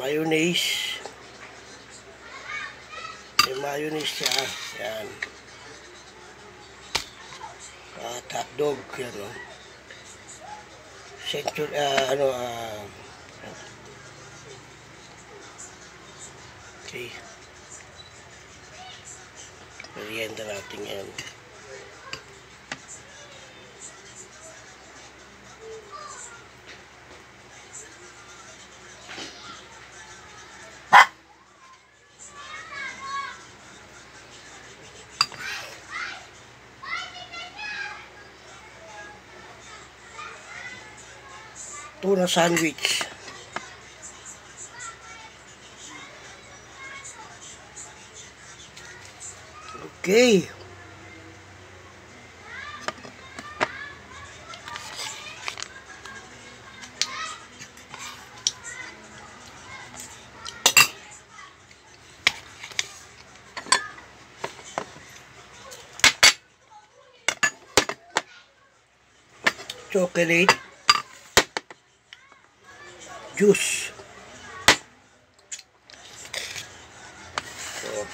mayonnaise. May mayonnaise siya. Yan. At hotdog. Yan o. Century, ah, ano, ah, okay. Merienda natin yan. Tuna sandwich. Okay. Chocolate juice. So,